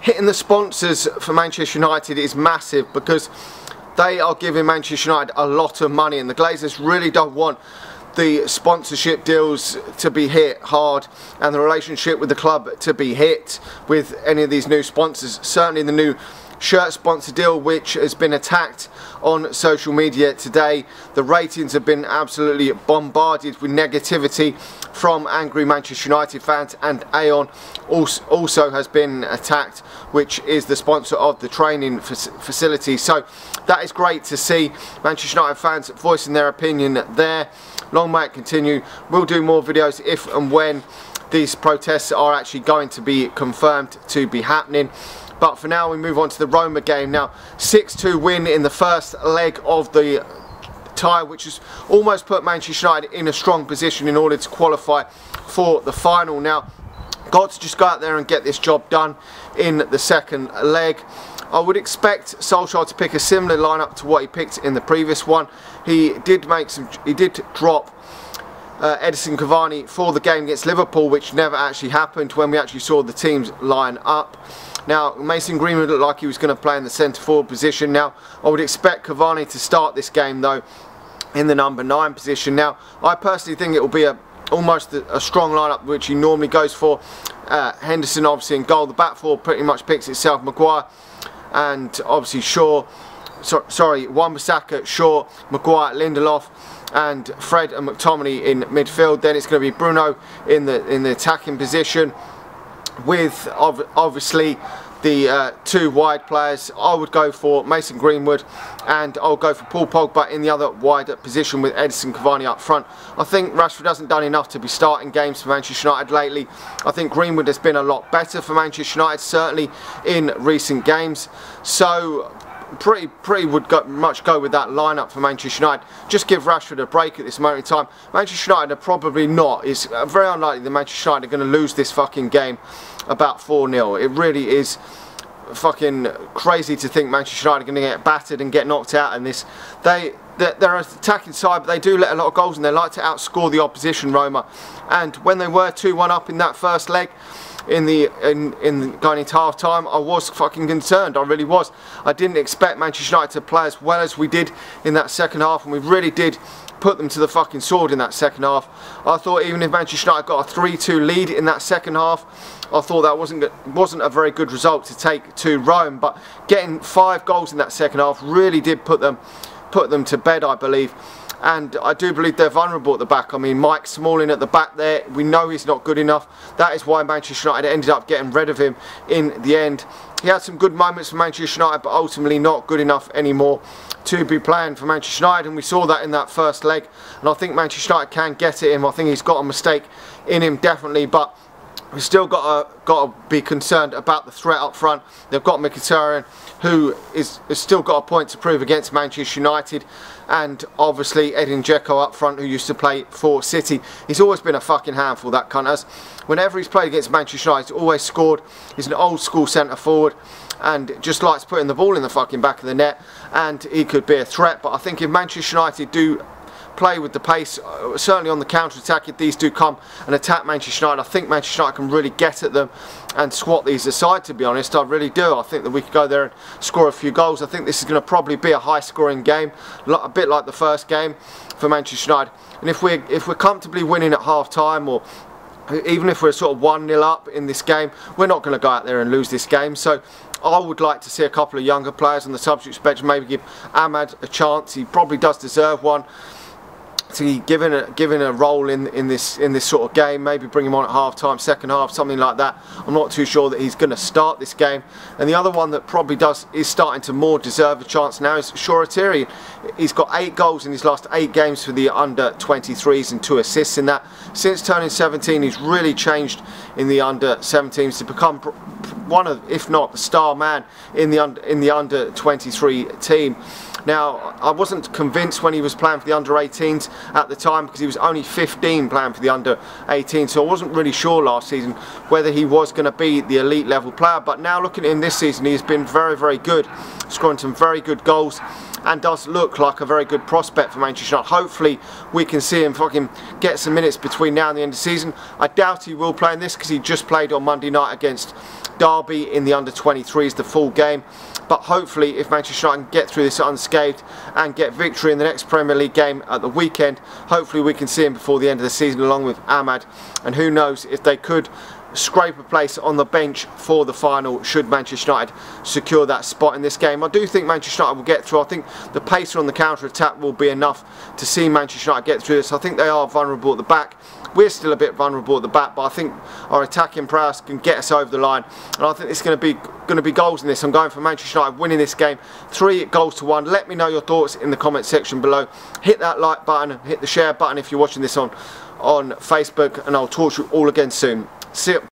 hitting the sponsors for Manchester United is massive because they are giving Manchester United a lot of money and the Glazers really don't want the sponsorship deals to be hit hard and the relationship with the club to be hit with any of these new sponsors. Certainly the new shirt sponsor deal which has been attacked on social media today. The ratings have been absolutely bombarded with negativity from angry Manchester United fans and Aon also has been attacked which is the sponsor of the training facility. So that is great to see Manchester United fans voicing their opinion there. Long may it continue. We'll do more videos if and when these protests are actually going to be confirmed to be happening. But for now we move on to the Roma game. Now 6-2 win in the first leg of the tie which has almost put Manchester United in a strong position in order to qualify for the final. Now got to just go out there and get this job done in the second leg. I would expect Solskjaer to pick a similar lineup to what he picked in the previous one. He did make some, he did drop uh, Edinson Cavani for the game against Liverpool, which never actually happened when we actually saw the teams line up. Now, Mason Greenwood looked like he was going to play in the centre forward position. Now, I would expect Cavani to start this game though in the number 9 position. Now, I personally think it will be a almost a, a strong lineup which he normally goes for. Uh, Henderson obviously in goal. The back four pretty much picks itself. Maguire and obviously Shaw, so, sorry, Wan-Bissaka, Shaw, Maguire, Lindelof and Fred and McTominay in midfield. Then it's going to be Bruno in the in the attacking position with obviously the uh, two wide players. I would go for Mason Greenwood and I'll go for Paul Pogba in the other wider position with Edinson Cavani up front. I think Rashford hasn't done enough to be starting games for Manchester United lately. I think Greenwood has been a lot better for Manchester United, certainly in recent games. So pretty pretty would go, much go with that lineup for Manchester United. Just give Rashford a break at this moment in time. Manchester United are probably not. It's very unlikely that Manchester United are going to lose this fucking game about 4-0. It really is fucking crazy to think Manchester United are going to get battered and get knocked out in this. They they're, an attacking side, but they do let a lot of goals and they like to outscore the opposition, Roma. And when they were 2-1 up in that first leg, in the in, in going into half time I was fucking concerned I really was. I didn't expect Manchester United to play as well as we did in that second half and we really did put them to the fucking sword in that second half. I thought even if Manchester United got a 3-2 lead in that second half I thought that wasn't wasn't a very good result to take to Rome but getting five goals in that second half really did put them put them to bed I believe and I do believe they're vulnerable at the back. I mean, Mike Smalling at the back there, we know he's not good enough. That is why Manchester United ended up getting rid of him in the end. He had some good moments for Manchester United, but ultimately not good enough anymore to be playing for Manchester United, and we saw that in that first leg. And I think Manchester United can get at him. I think he's got a mistake in him, definitely, but we've still got to, got to be concerned about the threat up front. They've got Mkhitaryan, who is, has still got a point to prove against Manchester United and obviously Edin Dzeko up front who used to play for City. He's always been a fucking handful, that cunt has. Whenever he's played against Manchester United, he's always scored. He's an old school centre forward and just likes putting the ball in the fucking back of the net and he could be a threat but I think if Manchester United do play with the pace, uh, certainly on the counter-attack if these do come and attack Manchester United. I think Manchester United can really get at them and swat these aside to be honest, I really do. I think that we could go there and score a few goals. I think this is going to probably be a high scoring game, a bit like the first game for Manchester United. And if we're, if we're comfortably winning at half time or even if we're sort of 1-0 up in this game, we're not going to go out there and lose this game. So I would like to see a couple of younger players on the substitute bench, maybe give Amad a chance. He probably does deserve one to given a given a role in in this in this sort of game maybe bring him on at half time second half something like that. I'm not too sure that he's going to start this game. And the other one that probably does is starting to more deserve a chance now is Shoretire he's got eight goals in his last eight games for the under 23s and two assists in that. Since turning 17 he's really changed in the under 17s to become one of if not the star man in the under in the under 23 team now, I wasn't convinced when he was playing for the under 18s at the time because he was only 15 playing for the under 18s, so I wasn't really sure last season whether he was going to be the elite level player. But now looking at him this season, he's been very, very good, scoring some very good goals and does look like a very good prospect for Manchester United. Hopefully we can see him fucking get some minutes between now and the end of the season. I doubt he will play in this because he just played on Monday night against Derby in the under 23s, the full game. But hopefully, if Manchester United can get through this unscathed and get victory in the next Premier League game at the weekend, hopefully we can see him before the end of the season along with Amad. And who knows if they could scrape a place on the bench for the final should Manchester United secure that spot in this game. I do think Manchester United will get through. I think the pace on the counter attack will be enough to see Manchester United get through this. I think they are vulnerable at the back. We're still a bit vulnerable at the back, but I think our attacking prowess can get us over the line. And I think it's going to be going to be goals in this. I'm going for Manchester United winning this game, three goals to one. Let me know your thoughts in the comment section below. Hit that like button, hit the share button if you're watching this on on Facebook, and I'll talk to you all again soon. You.